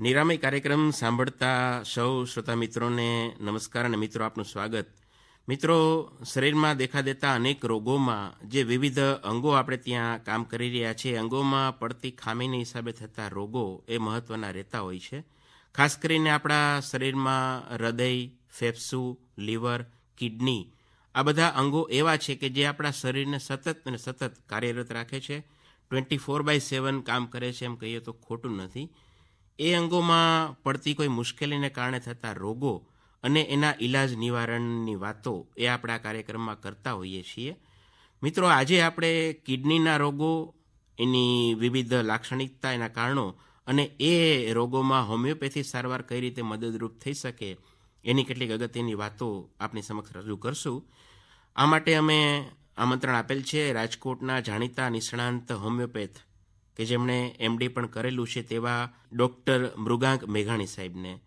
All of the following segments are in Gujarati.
નિરામય કાર્યક્રમ સાંભળતા સૌ શ્રોતા મિત્રોને નમસ્કાર અને મિત્રો, આપનું સ્વાગત. મિત્રો, શરીરમાં દેખા દેતા અનેક રોગોમાં જે વિવિધ અંગો આપણે ત્યાં કામ કરી રહ્યા છે અંગોમાં પડતી ખામીને હિસાબે થતા રોગો એ મહત્વના રહેતા હોય છે. ખાસ કરીને આપણા શરીરમાં હૃદય, ફેફસું, લીવર, કિડની આ બધા અંગો એવા છે કે જે આપણા શરીરને સતત અને સતત કાર્યરત રાખે છે. ટ્વેન્ટી ફોર બાય સેવન કામ કરે છે એમ કહીએ તો ખોટું નથી. એ અંગોમાં પડતી કોઈ મુશ્કેલીને કારણે થતા રોગો અને એના ઈલાજ નિવારણની વાતો એ આપણા કાર્યક્રમમાં કરતા હોઈએ છીએ. મિત્રો, આજે આપણે કિડનીના રોગો, એની વિવિધ લાક્ષણિકતા, એના કારણો અને એ રોગોમાં હોમિયોપેથી સારવાર કઈ રીતે મદદરૂપ થઈ શકે એની કેટલીક અગત્યની વાતો આપની સમક્ષ રજૂ કરશું. આ માટે અમે આમંત્રણ આપેલ છે રાજકોટના જાણીતા નિષ્ણાંત હોમિયોપેથ કે જેમણે એમડી પણ કરેલું છે તેવા ડૉક્ટર મૃગાંક મેઘાણી સાહેબને.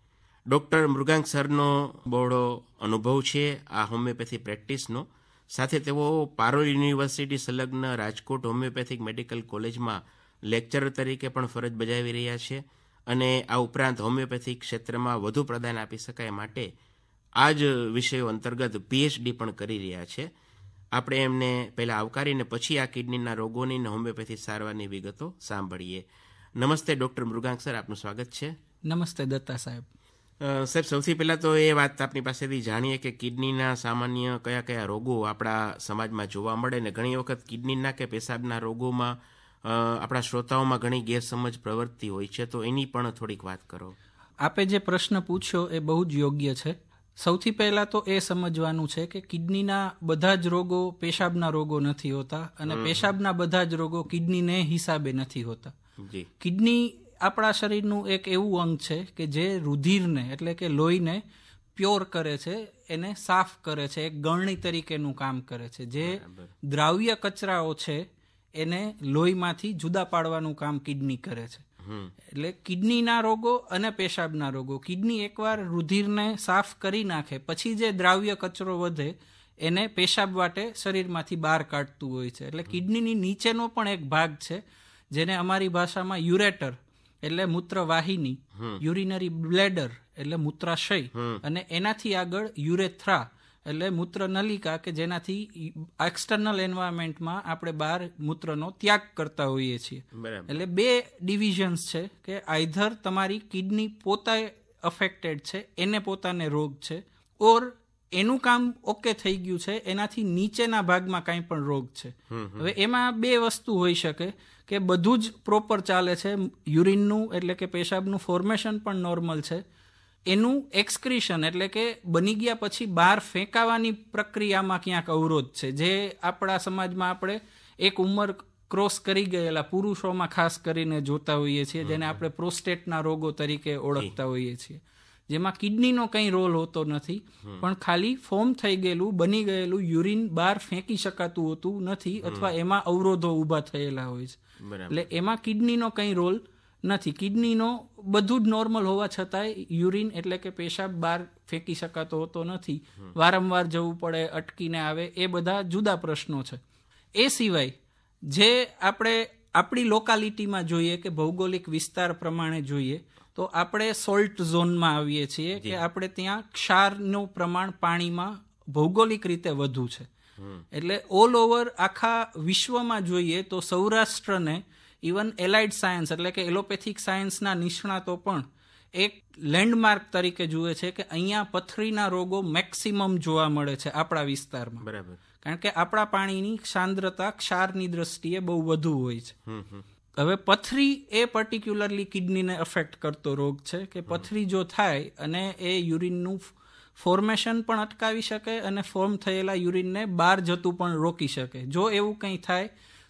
ડૉક્ટર મૃગાંક સરનો બહોળો અનુભવ છે, આ હોમિયોપેથી પ્રેક્ટિસનો. સાથે તેઓ પારોલ યુનિવર્સિટી સંલગ્ન રાજકોટ હોમિયોપેથિક મેડિકલ કોલેજમાં લેક્ચરર તરીકે પણ ફરજ બજાવી રહ્યા છે અને આ ઉપરાંત હોમિયોપેથિક ક્ષેત્રમાં વધુ પ્રદાન આપી શકાય માટે આ જ વિષયો અંતર્ગત પીએચડી પણ કરી રહ્યા છે. આપણે એમને પહેલાં આવકારીને પછી આ કિડનીના રોગોની અને હોમિયોપેથી સારવારની વિગતો સાંભળીએ. નમસ્તે ડૉક્ટર મૃગાંક સર આપનું સ્વાગત છે. નમસ્તે દત્તા સાહેબ. સાહેબ સૌથી પહેલાં તો એ વાત આપની પાસેથી જાણીએ કે કિડનીના સામાન્ય કયા કયા રોગો આપણા સમાજમાં જોવા મળે ને ઘણી વખત કિડનીના કે પેશાબના રોગોમાં આપણા શ્રોતાઓમાં ઘણી ગેરસમજ પ્રવર્તી હોય છે. તો એની પણ થોડીક વાત કરો. આપે જે પ્રશ્ન પૂછ્યો એ બહુ જ યોગ્ય છે. સૌથી પહેલા તો એ સમજવાનું છે કે કિડનીના બધા જ રોગો પેશાબના રોગો નથી હોતા અને પેશાબના બધા જ રોગો કિડનીને હિસાબે નથી હોતા. કિડની આપણા શરીરનું એક એવું અંગ છે કે જે રુધિરને એટલે કે લોહીને પ્યોર કરે છે એને સાફ કરે છે એક ગરણી તરીકેનું કામ કરે છે. જે દ્રાવ્ય કચરાઓ છે એને લોહીમાંથી જુદા પાડવાનું કામ કિડની કરે છે. એટલે કિડનીના રોગો અને પેશાબના રોગો. કિડની એકવાર રુધિરને સાફ કરી નાખે પછી જે દ્રાવ્ય કચરો વધે એને પેશાબ માટે શરીરમાંથી બહાર કાઢતું હોય છે. એટલે કિડનીની નીચેનો પણ એક ભાગ છે જેને અમારી ભાષામાં યુરેટર એટલે મૂત્રવાહિની યુરિનરી બ્લેડર એટલે મૂત્રાશય અને એનાથી આગળ યુરેથ્રા એટલે મૂત્ર નલિકા કે જેનાથી એક્સટર્નલ એન્વાયરમેન્ટમાં આપણે બહાર મૂત્રનો ત્યાગ કરતા હોઈએ છીએ. એટલે બે ડિવિઝન્સ છે કે આઈધર તમારી કિડની પોતા અફેક્ટેડ છે એને પોતાને રોગ છે ઓર એનું કામ ઓકે થઈ ગયું છે એનાથી નીચેના ભાગમાં કાંઈ પણ રોગ છે. હવે એમાં બે વસ્તુ હોઈ શકે કે બધું જ પ્રોપર ચાલે છે યુરિનનું એટલે કે પેશાબનું ફોર્મેશન પણ નોર્મલ છે એનું એક્સક્રિશન એટલે કે બની ગયા પછી બહાર ફેંકાવાની પ્રક્રિયામાં ક્યાંક અવરોધ છે. જે આપણા સમાજમાં આપણે એક ઉંમર ક્રોસ કરી ગયેલા પુરુષોમાં ખાસ કરીને જોતા હોઈએ છીએ જેને આપણે પ્રોસ્ટેટના રોગો તરીકે ઓળખતા હોઈએ છીએ. જેમાં કિડનીનો કંઈ રોલ હોતો નથી પણ ખાલી ફોર્મ થઈ ગયેલું બની ગયેલું યુરિન બહાર ફેંકી શકાતું હોતું નથી અથવા એમાં અવરોધો ઊભા થયેલા હોય છે. એટલે એમાં કિડનીનો કંઈ રોલ નથી. કિડનીનો બધું જ નોર્મલ હોવા છતાંય યુરિન એટલે કે પેશાબ બહાર ફેંકી શકાતો હોતો નથી. વારંવાર જવું પડે અટકીને આવે એ બધા જુદા પ્રશ્નો છે. એ સિવાય જે આપણે આપણી લોકાલિટીમાં જોઈએ કે ભૌગોલિક વિસ્તાર પ્રમાણે જોઈએ તો આપણે સોલ્ટ ઝોનમાં આવીએ છીએ કે આપણે ત્યાં ક્ષારનું પ્રમાણ પાણીમાં ભૌગોલિક રીતે વધુ છે. એટલે ઓલ ઓવર આખા વિશ્વમાં જોઈએ તો સૌરાષ્ટ્રને ઇવન એલાઇડ સાયન્સ એટલે કે એલોપેથિક સાયન્સના નિષ્ણાતો પણ એક લેન્ડમાર્ક તરીકે જુએ છે કે અહીંયા પથરીના રોગો મેક્સિમમ જોવા મળે છે આપણા વિસ્તારમાં. બરાબર. કારણ કે આપણા પાણીની સાંદ્રતા ક્ષારની દ્રષ્ટિએ બહુ વધુ હોય છે. હવે પથરી એ પર્ટિક્યુલરલી કિડનીને અફેક્ટ કરતો રોગ છે કે પથરી જો થાય અને એ યુરિનનું ફોર્મેશન પણ અટકાવી શકે અને ફોર્મ થયેલા યુરિનને બહાર જતું પણ રોકી શકે. જો એવું કંઈ થાય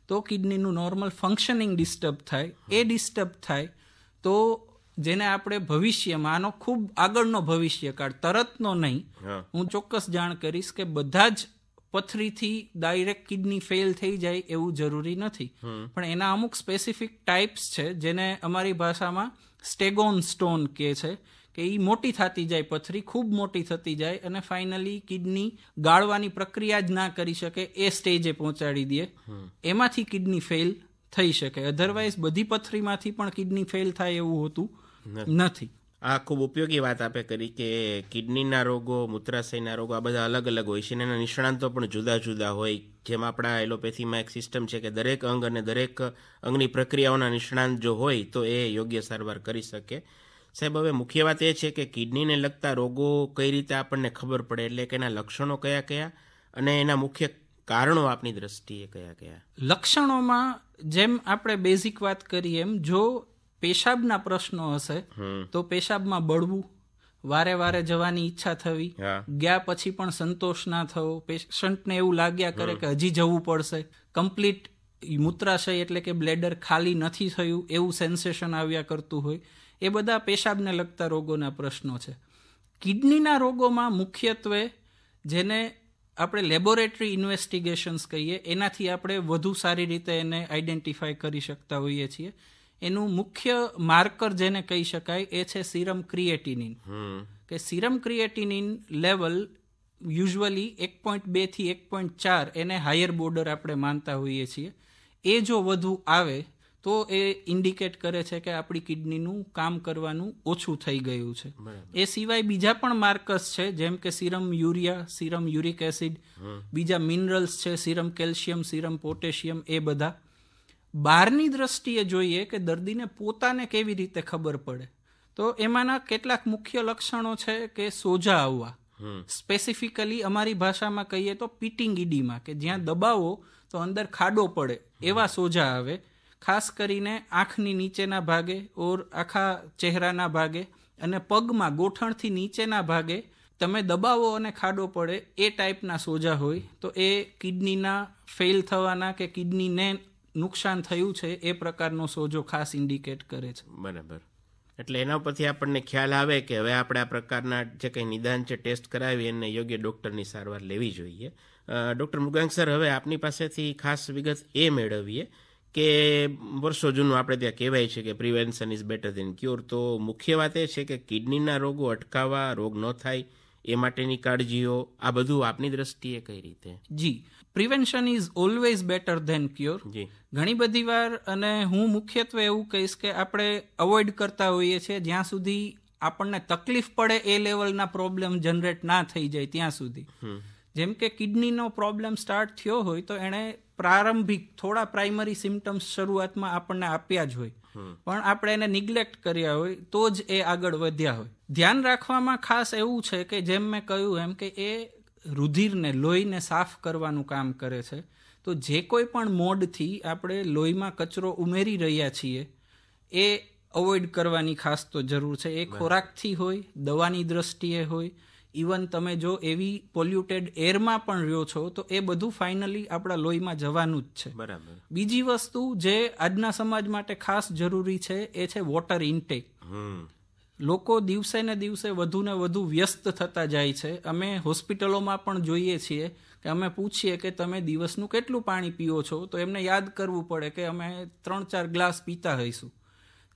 તો કિડનીનું નોર્મલ ફંક્શનિંગ ડિસ્ટર્બ થાય એ ડિસ્ટર્બ થાય તો જેને આપણે ભવિષ્યમાં આનો ખૂબ આગળનો ભવિષ્યકાળ તરતનો નહીં હું. ચોક્કસ જાણ કરીશ કે બધા જ પથરીથી ડાયરેક્ટ કિડની ફેલ થઈ જાય એવું જરૂરી નથી. પણ એના અમુક સ્પેસિફિક ટાઈપ્સ છે જેને અમારી ભાષામાં સ્ટેગોન સ્ટોન કે છે. કે એ મોટી થતી જાય પથરી ખૂબ મોટી થતી જાય અને ફાઇનલી કિડની ગાળવાની પ્રક્રિયા જ ના કરી શકે એ સ્ટેજે પહોંચાડી દે. એમાંથી કિડની ફેલ થઈ શકે. અધરવાઇઝ બધી પથરીમાંથી પણ કિડની ફેલ થાય એવું હોતું નથી. આ ખૂબ ઉપયોગી વાત આપે કરી કે કિડનીના રોગો મૂત્રાશયના રોગો આ બધા અલગ અલગ હોય છે અને એના નિષ્ણાંતો પણ જુદા જુદા હોય. જેમ આપણા એલોપેથીમાં એક સિસ્ટમ છે કે દરેક અંગ અને દરેક અંગની પ્રક્રિયાઓના નિષ્ણાંત જો હોય તો એ યોગ્ય સારવાર કરી શકે. સાહેબ હવે મુખ્ય વાત એ છે કે કિડનીને લગતા રોગો કઈ રીતે આપણને ખબર પડે? એટલે કે એના લક્ષણો કયા કયા? અને એના મુખ્ય કારણો આપની દ્રષ્ટિએ કયા કયા? લક્ષણોમાં જેમ આપણે બેઝિક વાત કરીએ એમ જો પેશાબના પ્રશ્નો હશે તો પેશાબમાં બળવું વારે વારે જવાની ઈચ્છા થવી ગયા પછી પણ સંતોષ ના થવો પેશન્ટને એવું લાગ્યા કરે કે હજી જવું પડશે. કમ્પ્લીટ મૂત્રાશય એટલે કે બ્લેડર ખાલી નથી થયું એવું સેન્સેશન આવ્યા કરતું હોય એ બધા પેશાબને લગતા રોગોના પ્રશ્નો છે. કિડનીના રોગોમાં મુખ્યત્વે જેને આપણે લેબોરેટરી ઇન્વેસ્ટિગેશન્સ કહીએ એનાથી આપણે વધુ સારી રીતે એને આઈડેન્ટિફાય કરી શકતા હોઈએ છીએ. એનું મુખ્ય માર્કર જેને કહી શકાય એ છે સિરમ ક્રિએટિનિન. કે સિરમ ક્રિએટિનિન લેવલ યુઝ્યુઅલી એક પોઈન્ટ બેથી એક પોઈન્ટ ચાર એને હાયર બોર્ડર આપણે માનતા હોઈએ છીએ. એ જો વધુ આવે તો એ ઇન્ડિકેટ કરે છે કે આપણી કિડનીનું કામ કરવાનું ઓછું થઈ ગયું છે. એ સિવાય બીજા પણ માર્કર્સ છે જેમ કે serum urea serum uric acid બીજા મિનરલ્સ છે સિરમ કેલ્શિયમ સિરમ પોટેશિયમ એ બધા. બહારની દ્રષ્ટિએ જોઈએ કે દર્દીને પોતાને કેવી રીતે ખબર પડે? તો એમાંના કેટલાક મુખ્ય લક્ષણો છે કે સોજા આવવા. સ્પેસિફિકલી અમારી ભાષામાં કહીએ તો પીટિંગ ઈડીમાં કે જ્યાં દબાવો તો અંદર ખાડો પડે એવા સોજા આવે. ખાસ કરીને આંખની નીચેના ભાગે, ઓર આખા ચહેરાના ભાગે અને પગમાં ગોઠણથી નીચેના ભાગે તમે દબાવો અને ખાડો પડે એ ટાઈપના સોજા હોય, તો એ કિડનીના ફેલ થવાના કે કિડનીને નુકસાન થયું છે એ પ્રકારનો સોજો ખાસ ઇન્ડિકેટ કરે છે. બરાબર. એટલે એના પરથી આપણને ખ્યાલ આવે કે હવે આપણે આ પ્રકારના જે કંઈ નિદાન છે ટેસ્ટ કરાવી અને યોગ્ય ડૉક્ટરની સારવાર લેવી જોઈએ. ડૉક્ટર મૃગાંક સર, હવે આપની પાસેથી ખાસ વિગત એ મેળવીએ કે વર્ષો જૂનું આપણે ત્યાં કહેવાય છે કે prevention is better than cure તો મુખ્ય વાત એ છે કે કિડનીના રોગો અટકાવવા રોગ ન થાય એ માટેની કાળજીઓ આ બધું આપની દ્રષ્ટિએ કઈ રીતે? જી prevention is always better than cure જી. ઘણી બધી વાર અને હું મુખ્યત્વે એવું કહીશ કે આપણે અવોઇડ કરતા હોઈએ છીએ જ્યાં સુધી આપણને તકલીફ પડે એ લેવલના પ્રોબ્લેમ જનરેટ ના થઈ જાય ત્યાં સુધી. જેમ કે કિડનીનો પ્રોબ્લેમ સ્ટાર્ટ થયો હોય તો એણે પ્રારંભિક થોડા પ્રાઇમરી સિમ્ટમ્સ શરૂઆતમાં આપણને આપ્યા જ હોય. પણ આપણે એને નિગ્લેક્ટ કર્યા હોય તો જ એ આગળ વધ્યા હોય. ધ્યાન રાખવામાં ખાસ એવું છે કે જેમ મેં કહ્યું એમ કે એ રુધિરને લોહીને સાફ કરવાનું કામ કરે છે. તો જે કોઈ પણ મોડથી આપણે લોહીમાં કચરો ઉમેરી રહ્યા છીએ એ અવોઇડ કરવાની ખાસ તો જરૂર છે. એ ખોરાકથી હોય દવાની દ્રષ્ટિએ હોય ઇવન તમે જો એવી પોલ્યુટેડ એરમાં પણ રહ્યો છો તો એ બધું ફાઇનલી આપણા લોહીમાં જવાનું જ છે. બરાબર. બીજી વસ્તુ જે આજના સમાજ માટે ખાસ જરૂરી છે એ છે વોટર ઇન્ટેક હમ. લોકો દિવસે ને દિવસે વધુ ને વધુ વ્યસ્ત થતા જાય છે. અમે હોસ્પિટલોમાં પણ જોઈએ છીએ કે અમે પૂછીએ કે તમે દિવસનું કેટલું પાણી પીઓ છો? તો એમને યાદ કરવું પડે કે અમે ત્રણ ચાર ગ્લાસ પીતા હોઈશું.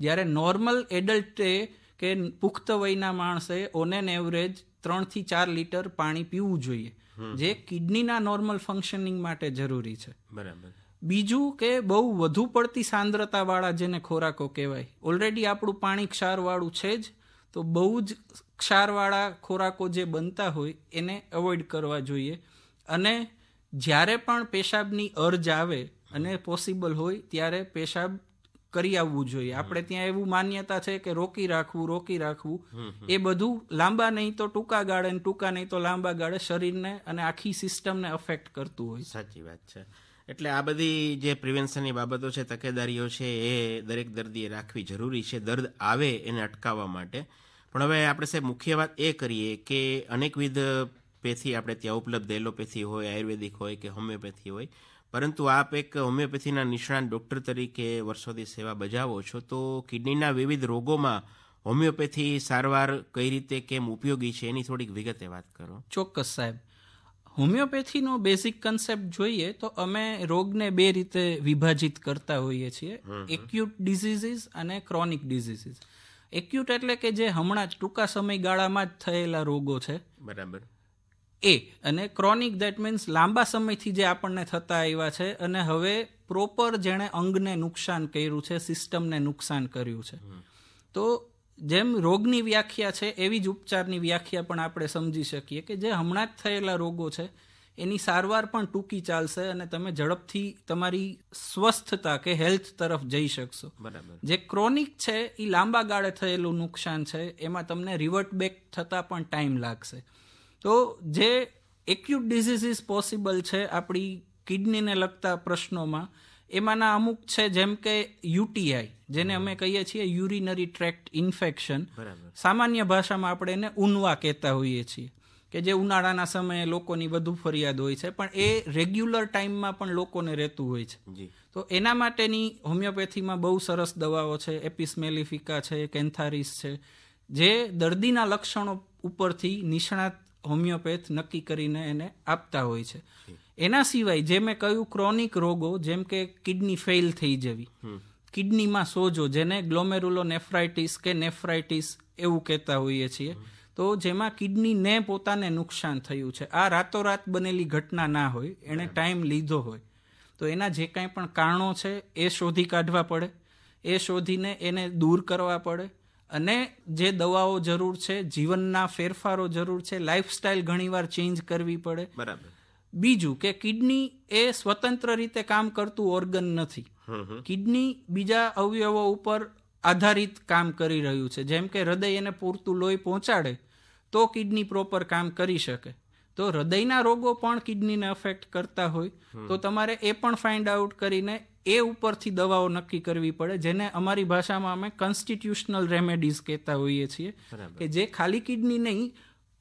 જ્યારે નોર્મલ એડલ્ટે કે પુખ્ત વયના માણસે ઓન એન એવરેજ ત્રણથી ચાર લીટર પાણી પીવું જોઈએ. જે કિડનીના નોર્મલ ફંક્શનિંગ માટે જરૂરી છે. બરાબર. બીજું કે બહુ વધુ પડતી સાંદ્રતા વાળા જેને ખોરાકો કહેવાય ઓલરેડી આપણું પાણી ક્ષારવાળું છે જ તો બહુ જ ક્ષારવાળા ખોરાકો જે બનતા હોય એને અવોઇડ કરવા જોઈએ. અને જ્યારે પણ પેશાબની અર્જ આવે અને પોસિબલ હોય ત્યારે પેશાબ કરી આવવું જોઈએ. આપણે ત્યાં એવું માન્યતા છે કે રોકી રાખવું રોકી રાખવું. એ બધું લાંબા નહીં તો ટૂંકા ગાળે અને ટૂંકા નહીં તો લાંબા ગાળે શરીરને અને આખી સિસ્ટમને અફેક્ટ કરતું હોય સાચી વાત છે. એટલે આ બધી જે પ્રિવેન્શનની બાબતો છે તકેદારીઓ છે એ દરેક દર્દીએ રાખવી જરૂરી છે. દર્દ આવે એને અટકાવવા માટે. પણ હવે આપણે સાહેબ મુખ્ય વાત એ કરીએ કે અનેકવિધ પેથી આપણે ત્યાં ઉપલબ્ધ એલોપેથી હોય આયુર્વેદિક હોય કે હોમિયોપેથી હોય પરંતુ આપ એક હોમિયોપેથીના નિષ્ણાત ડૉક્ટર તરીકે વર્ષોથી સેવા બજાવો છો તો કિડનીના વિવિધ રોગોમાં હોમિયોપેથી સારવાર કઈ રીતે કેમ ઉપયોગી છે એની થોડીક વિગતે વાત કરો. ચોક્કસ સાહેબ. હોમિયોપેથીનો બેઝિક કન્સેપ્ટ જોઈએ તો અમે રોગને બે રીતે વિભાજિત કરતા હોઈએ છીએ. એક્યુટ ડિઝીઝીસ અને ક્રોનિક ડિઝીઝીસ. એક્યુટ એટલે કે જે હમણાં જ ટૂંકા સમયગાળામાં જ થયેલા રોગો છે. બરાબર. એ. અને ક્રોનિક દેટ મીન્સ લાંબા સમયથી જે આપણને થતા આવ્યા છે અને હવે પ્રોપર જેણે અંગને નુકસાન કર્યું છે સિસ્ટમને નુકસાન કર્યું છે. તો જેમ રોગની વ્યાખ્યા છે એવી જ ઉપચારની વ્યાખ્યા પણ આપણે સમજી શકીએ કે જે હમણાં જ થયેલા રોગો છે એની સારવાર પણ ટૂંકી ચાલશે અને તમે ઝડપથી તમારી સ્વસ્થતા કે હેલ્થ તરફ જઈ શકશો. બરાબર. જે ક્રોનિક છે એ લાંબા ગાળે થયેલું નુકસાન છે એમાં તમને રિવર્ટ બેક થતાં પણ ટાઈમ લાગશે. તો જે એક્યુટ ડિઝીઝીસ પોસિબલ છે આપણી કિડનીને લગતા પ્રશ્નોમાં એમાંના અમુક છે જેમ કે યુટીઆઈ જેને અમે કહીએ છીએ યુરિનરી ટ્રેક્ટ ઇન્ફેક્શન. બરાબર. સામાન્ય ભાષામાં આપણે એને ઉનવા કહેતા હોઈએ છીએ કે જે ઉનાળાના સમયે લોકોની વધુ ફરિયાદ હોય છે પણ એ રેગ્યુલર ટાઈમમાં પણ લોકોને રહેતું હોય છે. તો એના માટેની હોમિયોપેથીમાં બહુ સરસ દવાઓ છે એપિસ્મેલિફિકા છે કેન્થારિસ છે જે દર્દીના લક્ષણો ઉપરથી નિષ્ણાત હોમિયોપેથ નક્કી કરીને એને આપતા હોય છે. એના સિવાય જે મેં કહ્યું ક્રોનિક રોગો જેમ કે કિડની ફેઇલ થઈ જવી કિડનીમાં સોજો જેને ગ્લોમેરુલો નેફ્રાઇટિસ કે નેફ્રાઇટિસ એવું કહેતા હોઈએ છીએ તો જેમાં કિડનીને પોતાને નુકસાન થયું છે. આ રાતોરાત બનેલી ઘટના ના હોય એણે ટાઈમ લીધો હોય. તો એના જે કાંઈ પણ કારણો છે એ શોધી કાઢવા પડે. એ શોધીને એને દૂર કરવા પડે. અને જે દવાઓ જરૂર છે જીવનના ફેરફારો જરૂર છે લાઇફસ્ટાઇલ ઘણીવાર ચેન્જ કરવી પડે. બરાબર. બીજું કે કિડની એ સ્વતંત્ર રીતે કામ કરતું ઓર્ગન નથી. કિડની બીજા અવયવો ઉપર આધારિત કામ કરી રહ્યું છે. જેમ કે હૃદય એને પૂરતું લોહી પહોંચાડે તો કિડની પ્રોપર કામ કરી શકે. તો હૃદયના રોગો પણ કિડનીને અફેક્ટ કરતા હોય તો તમારે એ પણ ફાઇન્ડ આઉટ કરીને એ ઉપરથી દવાઓ નક્કી કરવી પડે જેને અમારી ભાષામાં અમે કન્સ્ટિટ્યુશનલ રેમેડીઝ કહેતા હોઈએ છીએ કે જે ખાલી કિડની નહીં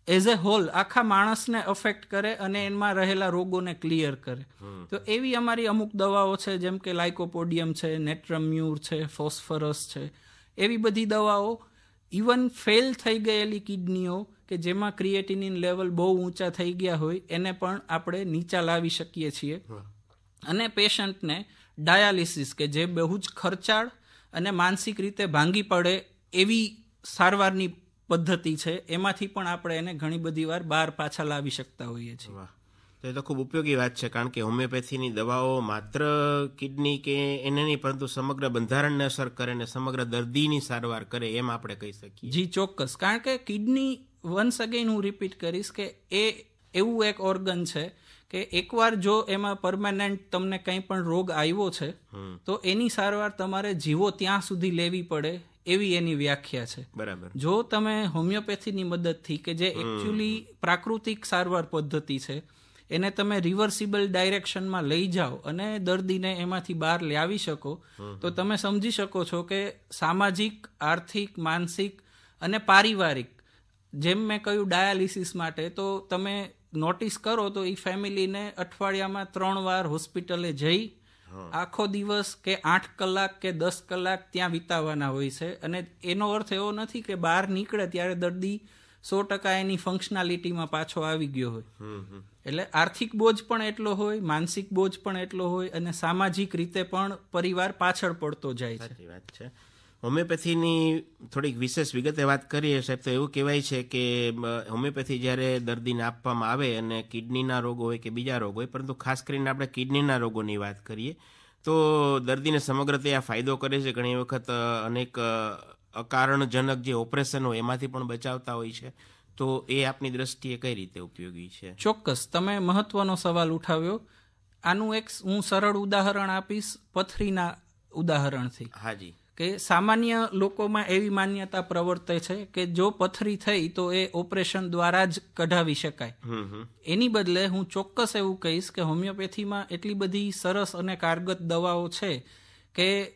એઝ એ હોલ આખા માણસને અફેક્ટ કરે અને એમાં રહેલા રોગોને ક્લિયર કરે. તો એવી અમારી અમુક દવાઓ છે જેમ કે લાઇકોપોડિયમ છે નેટ્રમ્યુર છે ફોસ્ફરસ છે એવી બધી દવાઓ ઇવન ફેલ થઈ ગયેલી કિડનીઓ કે જેમાં ક્રિએટિનિન લેવલ બહુ ઊંચા થઈ ગયા હોય એને પણ આપણે નીચા લાવી શકીએ છીએ. અને પેશન્ટને ડાયાલિસિસ કે જે બહુ જ ખર્ચાળ અને માનસિક રીતે ભાંગી પડે એવી સારવારની પદ્ધતિ છે એમાંથી પણ આપણે એને ઘણી બધી વાર બહાર પાછા લાવી શકતા હોઈએ છીએ. તો એ તો ખૂબ ઉપયોગી વાત છે કારણ કે હોમિયોપેથીની દવાઓ માત્ર કિડની કે એને નહીં પરંતુ સમગ્ર બંધારણને અસર કરે ને સમગ્ર દર્દીની સારવાર કરે એમ આપણે કહી શકીએ. જી ચોક્કસ. કારણ કે કિડની વન્સ અગેન હું રિપીટ કરીશ કે એ એવું એક ઓર્ગન છે કે એકવાર જો એમાં પરમાનન્ટ તમને કંઈ પણ રોગ આવ્યો છે તો એની સારવાર તમારે જીવો ત્યાં સુધી લેવી પડે એવી એની વ્યાખ્યા છે. બરાબર. જો તમે હોમિયોપેથીની મદદથી કે જે એકચ્યુઅલી પ્રાકૃતિક સારવાર પદ્ધતિ છે એને તમે રિવર્સિબલ ડાયરેક્શનમાં લઈ જાઓ અને દર્દીને એમાંથી બહાર લાવી શકો તો તમે સમજી શકો છો કે સામાજિક આર્થિક માનસિક અને પારિવારિક જેમ મેં કહ્યું ડાયાલિસિસ માટે તો તમે નોટિસ કરો તો એ ફેમિલીને અઠવાડિયામાં ત્રણ વાર હોસ્પિટલે જઈ આખો દિવસ કે આઠ કલાક કે દસ કલાક ત્યાં વિતાવવાના હોય છે. અને એનો અર્થ એવો નથી કે બહાર નીકળે ત્યારે દર્દી સો ટકા એની ફંક્શનાલિટીમાં પાછો આવી ગયો હોય. એટલે આર્થિક બોજ પણ એટલો હોય માનસિક બોજ પણ એટલો હોય અને સામાજિક રીતે પણ પરિવાર પાછળ પડતો જાય છે. વાત છે. હોમિયોપેથીની થોડીક વિશેષ વિગતે વાત કરીએ સાહેબ તો એવું કહેવાય છે કે હોમિયોપેથી જ્યારે દર્દીને આપવામાં આવે અને કિડનીના રોગ હોય કે બીજા રોગ હોય પરંતુ ખાસ કરીને આપણે કિડનીના રોગોની વાત કરીએ તો દર્દીને સમગ્રતે આ ફાયદો કરે છે. ઘણી વખત અનેક અ, અકારણજનક જે ઓપરેશન હોય એમાંથી પણ બચાવતા હોય છે તો એ આપની દ્રષ્ટિએ કઈ રીતે ઉપયોગી છે? ચોક્કસ. તમે મહત્વનો સવાલ ઉઠાવ્યો. આનું એક હું સરળ ઉદાહરણ આપીશ પથરીના ઉદાહરણથી. હાજી કે સામાન્ય લોકોમાં એવી માન્યતા પ્રવર્તે છે કે જો પથરી થઈ તો એ ઓપરેશન દ્વારા જ કઢાવી શકાય. એની બદલે હું ચોક્કસ એવું કહીશ કે હોમિયોપેથીમાં એટલી બધી સરસ અને કારગત દવાઓ છે કે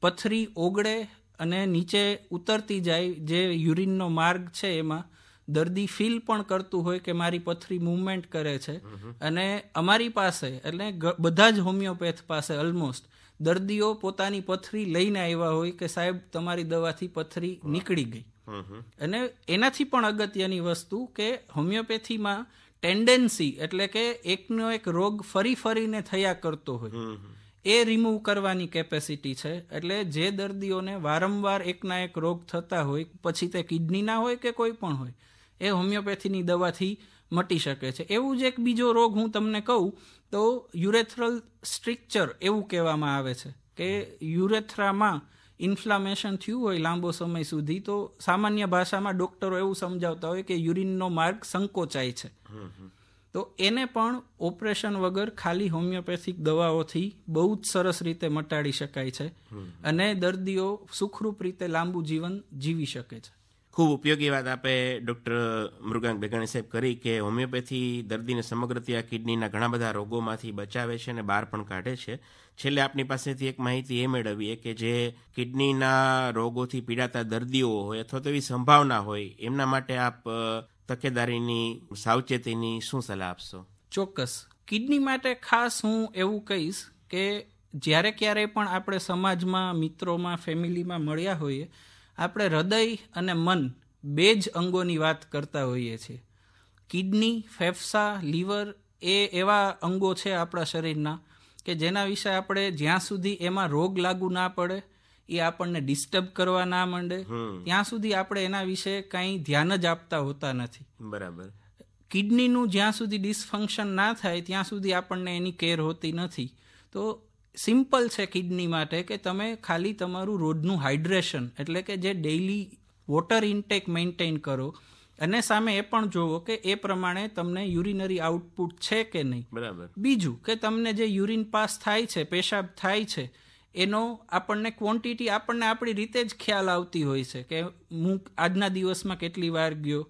પથરી ઓગળે અને નીચે ઉતરતી જાય, જે યુરિનનો માર્ગ છે એમાં, દર્દી ફીલ પણ કરતું હોય કે મારી પથરી મૂવમેન્ટ કરે છે. અને અમારી પાસે, એટલે બધા જ હોમિયોપેથ પાસે ઓલમોસ્ટ દર્દીઓ પોતાની પથરી લઈને આવ્યા હોય કે સાહેબ, તમારી દવાથી પથરી નીકળી ગઈ. અને એનાથી પણ અગત્યની વસ્તુ કે હોમિયોપેથીમાં ટેન્ડન્સી એટલે કે એકનો એક રોગ ફરી ફરીને થયા કરતો હોય. એ રિમૂવ કરવાની કેપેસિટી છે. એટલે જે દર્દીઓને વારંવાર એકના એક રોગ થતા હોય, પછી તે કિડનીના હોય કે કોઈ પણ હોય, એ હોમિયોપેથીની દવાથી મટી શકે છે. એવું જ એક બીજો રોગ હું તમને કહું, તો યુરેથ્રલ સ્ટ્રિક્ચર એવું કહેવામાં આવે છે કે યુરેથ્રામાં ઇન્ફ્લામેશન થયું હોય લાંબો સમય સુધી, તો સામાન્ય ભાષામાં ડોક્ટરો એવું સમજાવતા હોય કે યુરિનનો માર્ગ સંકોચાય છે. તો એને પણ ઓપરેશન વગર ખાલી હોમિયોપેથિક દવાઓથી બહુ જ સરસ રીતે મટાડી શકાય છે. અને દર્દીઓ સુખરૂપ રીતે લાંબુ જીવન જીવી શકે છે. ખૂબ ઉપયોગી વાત આપે ડૉક્ટર મૃગાંક બેગાણી સાહેબ કરી કે હોમિયોપેથી દર્દીને સમગ્રથી આ કિડનીના ઘણા બધા રોગોમાંથી બચાવે છે અને બહાર પણ કાઢે છે. છેલ્લે આપની પાસેથી એક માહિતી એ મેળવીએ કે જે કિડનીના રોગોથી પીડાતા દર્દીઓ હોય અથવા તો એવી સંભાવના હોય, એમના માટે આપ તકેદારીની, સાવચેતીની શું સલાહ આપશો? ચોક્કસ. કિડની માટે ખાસ હું એવું કહીશ કે જ્યારે ક્યારેય પણ આપણે સમાજમાં, મિત્રોમાં, ફેમિલીમાં મળ્યા હોઈએ, આપણે હૃદય અને મન બે જ અંગોની વાત કરતા હોઈએ છીએ. કિડની, ફેફસા, લીવર એ એવા અંગો છે આપણા શરીરના કે જેના વિશે આપણે જ્યાં સુધી એમાં રોગ લાગુ ના પડે એ આપણને ડિસ્ટર્બ કરવા ના માંડે. ત્યાં સુધી આપણે એના વિશે કંઈ ધ્યાન જ આપતા હોતા નથી. બરાબર. કિડનીનું જ્યાં સુધી ડિસફંક્શન ના થાય ત્યાં સુધી આપણને એની કેર હોતી નથી. તો સિમ્પલ છે કિડની માટે કે તમે ખાલી તમારું રોજનું હાઇડ્રેશન એટલે કે જે ડેઇલી વોટર ઇન્ટેક મેન્ટેન કરો અને સામે એ પણ જોવો કે એ પ્રમાણે તમને યુરિનરી આઉટપુટ છે કે નહીં. બરાબર. બીજું કે તમને જે યુરિન પાસ થાય છે પેશાબ થાય છે એનો આપણને ક્વોન્ટિટી આપણને આપણી રીતે જ ખ્યાલ આવતી હોય છે કે હું આજના દિવસમાં કેટલી વાર ગયો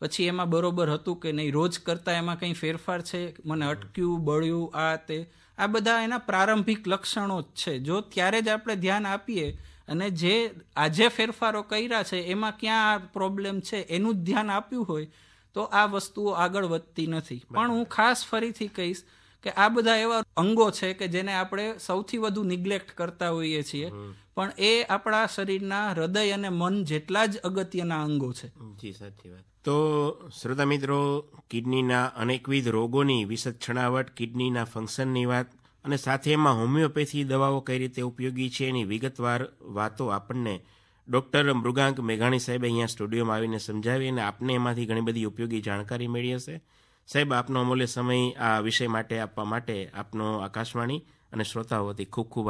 પછી એમાં બરોબર હતું કે નહીં રોજ કરતાં એમાં કંઈ ફેરફાર છે? મને અટક્યું બળ્યું આ તે. આ બધા એના પ્રારંભિક લક્ષણો જ છે. જો ત્યારે જ આપણે ધ્યાન આપીએ અને જે આજે ફેરફારો કર્યા છે એમાં ક્યાં આ પ્રોબ્લેમ છે એનું જ ધ્યાન આપ્યું હોય તો આ વસ્તુઓ આગળ વધતી નથી. પણ હું ખાસ ફરીથી કહીશ કે આ બધા એવા અંગો છે કે જેને આપણે સૌથી વધુ નિગ્લેક્ટ કરતા હોઈએ છીએ. પણ એ આપણા શરીરના હૃદય અને મન જેટલા જ અગત્યના અંગો છે. જી સાચી વાત. તો શ્રોતા મિત્રો કિડનીના અનેકવિધ રોગોની વિશદ છણાવટ કિડનીના ફંક્શનની વાત અને સાથે એમાં હોમિયોપેથી દવાઓ કઈ રીતે ઉપયોગી છે એની વિગતવાર વાતો આપણને ડૉક્ટર મૃગાંક મેઘાણી સાહેબે અહીંયા સ્ટુડિયોમાં આવીને સમજાવી અને આપને એમાંથી ઘણી બધી ઉપયોગી જાણકારી મળી હશે. સાહેબ, આપનો અમૂલ્ય સમય આ વિષય માટે આપવા માટે આપનો આકાશવાણી અને શ્રોતાઓ વતી ખૂબ ખૂબ